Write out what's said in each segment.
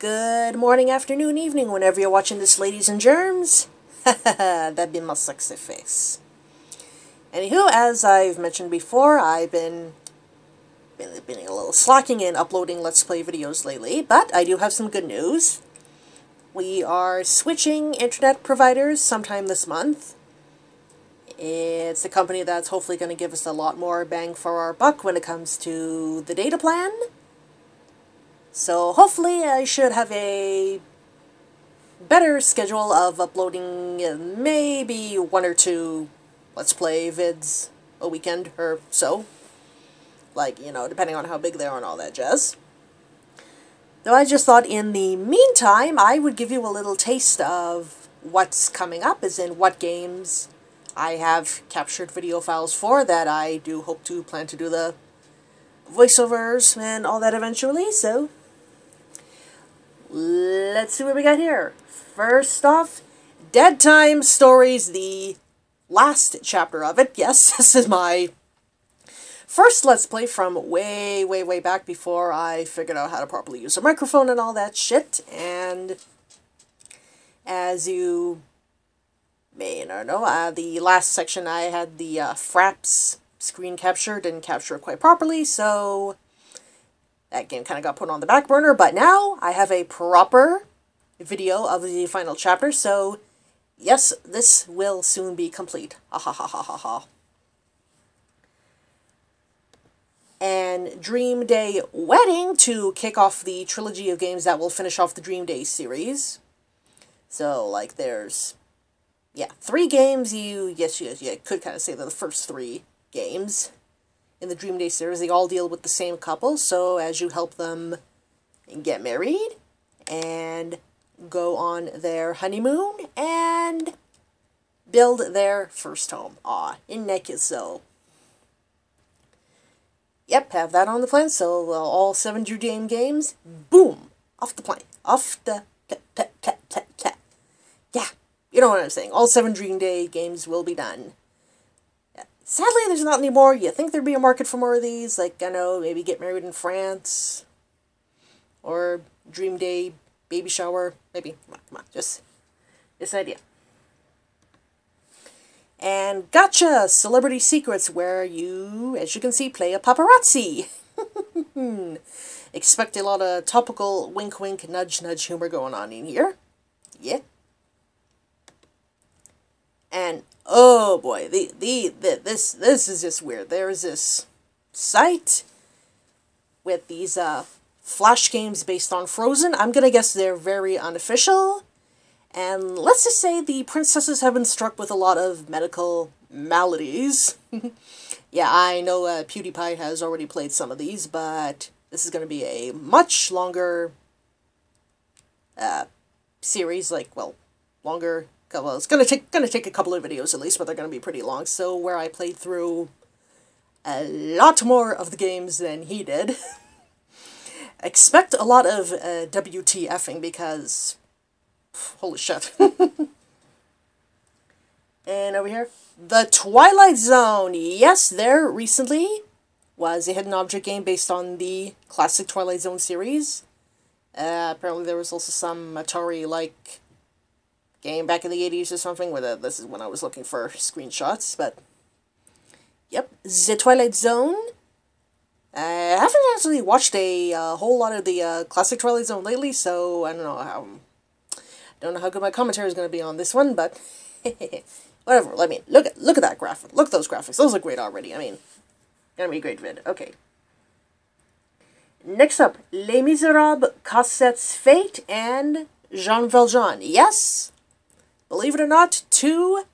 Good morning, afternoon, evening, whenever you're watching this, ladies and germs. That'd be my sexy face. Anywho, as I've mentioned before, I've been, been, been a little slacking in uploading Let's Play videos lately, but I do have some good news. We are switching internet providers sometime this month. It's a company that's hopefully going to give us a lot more bang for our buck when it comes to the data plan. So hopefully I should have a better schedule of uploading maybe one or two Let's Play vids a weekend or so. Like, you know, depending on how big they are and all that jazz. Though I just thought in the meantime, I would give you a little taste of what's coming up, as in what games I have captured video files for that I do hope to plan to do the voiceovers and all that eventually, so let's see what we got here. First off, Dead Time Stories, the last chapter of it. Yes, this is my first Let's Play from way, way, way back before I figured out how to properly use a microphone and all that shit. And as you may not know, uh, the last section I had the uh, Fraps screen capture, didn't capture it quite properly, so that game kind of got put on the back burner. But now I have a proper video of the final chapter, so yes, this will soon be complete. Ha ha ha ha ha ha. And Dream Day Wedding to kick off the trilogy of games that will finish off the Dream Day series. So, like, there's, yeah, three games you, yes, you, you could kind of say they're the first three games in the Dream Day series. They all deal with the same couple, so as you help them get married and go on their honeymoon and build their first home. Aw, in that? Yep, have that on the plan. So all seven Dream Day games, boom, off the plane, off the yeah, you know what I'm saying. All seven Dream Day games will be done. Sadly, there's not any more. You think there'd be a market for more of these? Like I know, maybe get married in France, or Dream Day baby shower. Maybe come on, come on, just this idea. And Gotcha! Celebrity Secrets, where you, as you can see, play a paparazzi. Expect a lot of topical wink wink nudge nudge humor going on in here. Yeah. And oh boy, the, the the this this is just weird. There's this site with these uh flash games based on Frozen. I'm gonna guess they're very unofficial. And let's just say the princesses have been struck with a lot of medical maladies. yeah, I know uh, PewDiePie has already played some of these, but this is going to be a much longer uh, series, like, well, longer, well, it's to take gonna take a couple of videos at least, but they're to be pretty long, so where I played through a lot more of the games than he did. Expect a lot of uh, WTFing because Holy shit. and over here, The Twilight Zone. Yes, there recently was a hidden object game based on the classic Twilight Zone series. Uh, apparently there was also some Atari-like game back in the 80s or something, where the, this is when I was looking for screenshots, but... Yep, The Twilight Zone. I haven't actually watched a uh, whole lot of the uh, classic Twilight Zone lately, so I don't know how don't know how good my commentary is going to be on this one, but whatever. Let me look at look at that graphic. Look at those graphics. Those look great already. I mean, gonna be a great vid. Okay. Next up, Les Miserables, Cosette's Fate, and Jean Valjean. Yes, believe it or not, two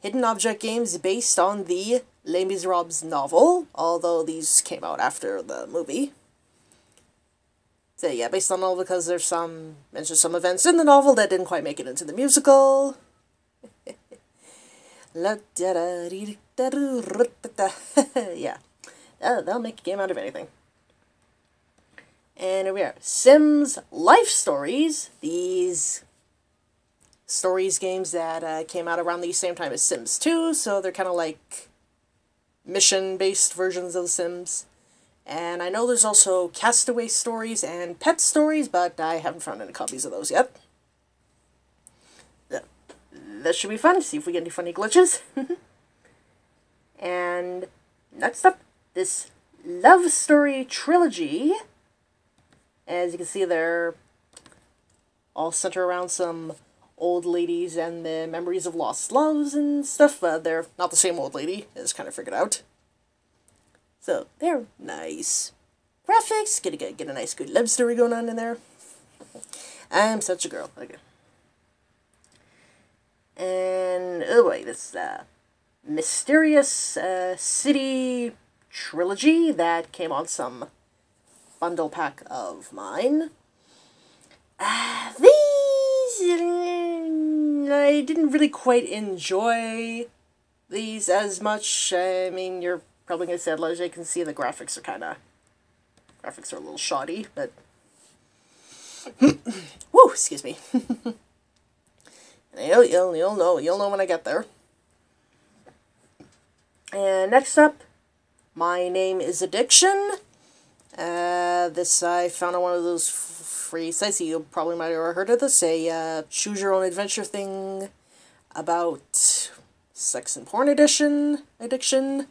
hidden object games based on the Les Miserables novel, although these came out after the movie. So yeah, based on novel because there's some mention some events in the novel that didn't quite make it into the musical. yeah. They'll make a game out of anything. And here we are. Sims Life Stories. These stories games that uh, came out around the same time as Sims 2, so they're kind of like mission-based versions of The Sims. And I know there's also Castaway stories and Pet stories, but I haven't found any copies of those yet. That should be fun, see if we get any funny glitches. and next up, this love story trilogy. As you can see, they're all centered around some old ladies and the memories of lost loves and stuff, but they're not the same old lady, as kind of figured out. So, they're nice. Graphics, get a, get a nice good love story going on in there. I'm such a girl. Okay. And, oh boy, this uh, Mysterious uh, City trilogy that came on some bundle pack of mine. Uh, these I didn't really quite enjoy these as much. I mean, you're probably going to say, as you can see, the graphics are kind of... Graphics are a little shoddy, but... Woo, excuse me. you'll, you'll, you'll know, you'll know when I get there. And next up, My Name is Addiction. Uh, this I found on one of those free sites. You probably might have heard of this. A uh, choose your own adventure thing about sex and porn addiction. Addiction.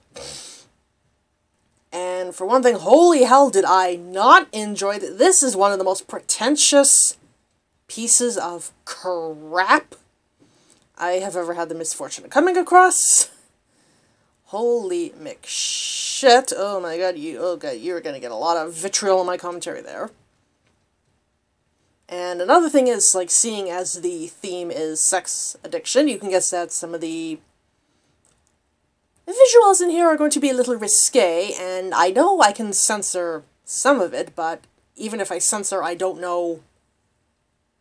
And for one thing, holy hell, did I not enjoy this. This is one of the most pretentious pieces of crap I have ever had the misfortune of coming across. Holy McShit. Oh my god, you oh god, you're gonna get a lot of vitriol in my commentary there. And another thing is, like, seeing as the theme is sex addiction, you can guess that some of the visuals in here are going to be a little risque, and I know I can censor some of it, but even if I censor, I don't know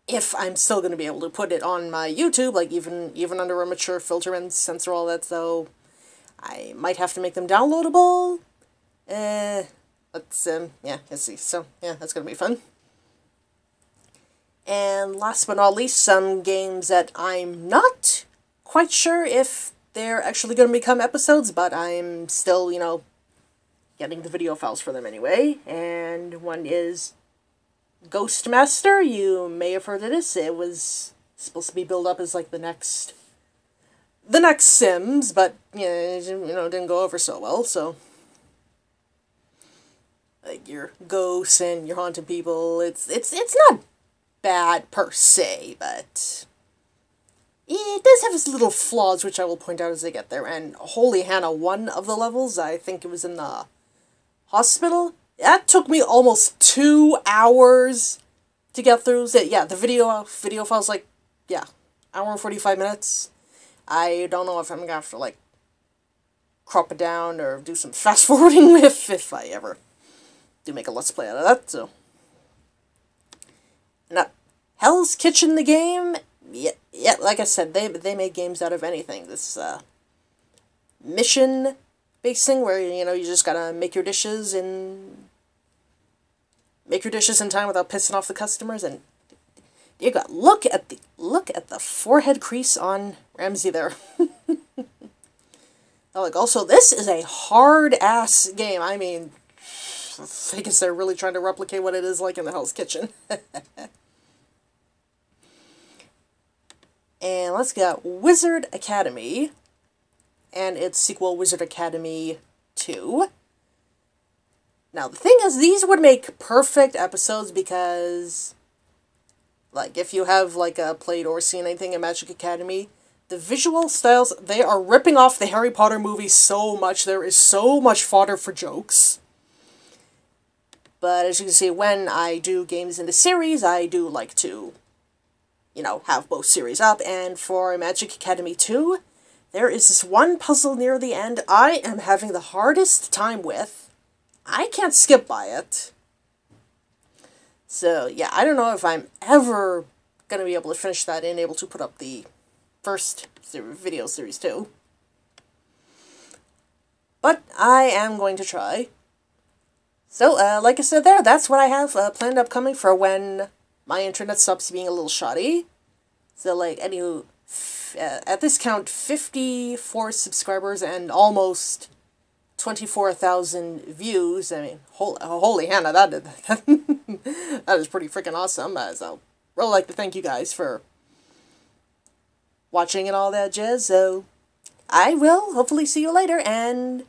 if I'm still going to be able to put it on my YouTube, like, even, even under a mature filter and censor all that, so I might have to make them downloadable. Uh, let's, um, yeah, let's see. So, yeah, that's going to be fun. And last but not least, some games that I'm not quite sure if they're actually going to become episodes, but I'm still, you know, getting the video files for them anyway. And one is Ghostmaster. You may have heard of this. It was supposed to be built up as like the next the next Sims, but yeah, you know, didn't go over so well, so like your ghosts and your haunted people, it's it's it's not bad per se, but it does have its little flaws, which I will point out as I get there. And Holy Hannah, one of the levels, I think it was in the hospital, that took me almost two hours to get through. So, yeah, the video video file's like, yeah, hour and 45 minutes. I don't know if I'm gonna have to, like, crop it down or do some fast forwarding with if I ever do make a let's play out of that, so. Now, Hell's Kitchen, the game, yeah, yeah, like I said, they they make games out of anything. This uh, mission based thing where you know you just gotta make your dishes and make your dishes in time without pissing off the customers, and you got look at the look at the forehead crease on Ramsay there. like also this is a hard ass game. I mean, I guess they're really trying to replicate what it is like in the Hell's Kitchen. and let's get Wizard Academy and its sequel Wizard Academy 2. Now, the thing is, these would make perfect episodes because, like, if you have, like, a played or seen anything in Magic Academy, the visual styles, they are ripping off the Harry Potter movies so much. There is so much fodder for jokes. But as you can see, when I do games in the series, I do like to, you know, have both series up. And for Magic Academy 2, there is this one puzzle near the end I am having the hardest time with. I can't skip by it. So, yeah, I don't know if I'm ever going to be able to finish that and able to put up the first video series too. But I am going to try. So, uh, like I said there, that's what I have uh, planned upcoming for when my internet stops being a little shoddy. So, like, any uh, at this count, 54 subscribers and almost 24,000 views. I mean, holy, holy Hannah, that, that, that is pretty freaking awesome. Uh, As I'll really like to thank you guys for watching and all that jazz. So I will hopefully see you later and